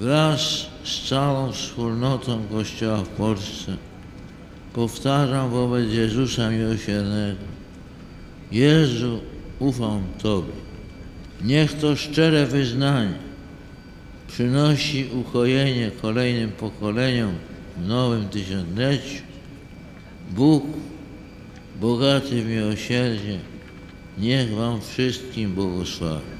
wraz z całą wspólnotą Kościoła w Polsce powtarzam wobec Jezusa Miłosiernego. Jezu, ufam Tobie. Niech to szczere wyznanie przynosi ukojenie kolejnym pokoleniom w nowym tysiącleciu. Bóg, bogaty w miłosierdzie, niech Wam wszystkim błogosławi.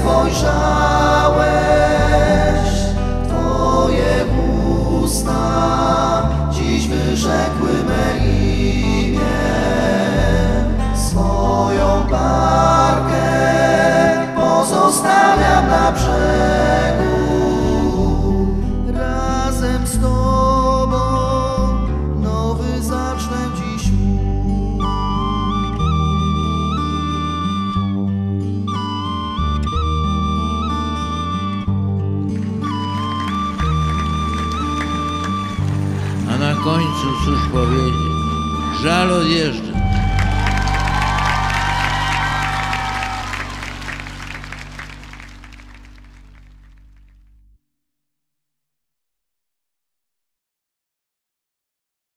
spojrzałeś, Twoje usta dziś wyrzekły me imię. Swoją barkę pozostawiam na brzegu. końcu cóż powiedzieć. Żal odjeżdża.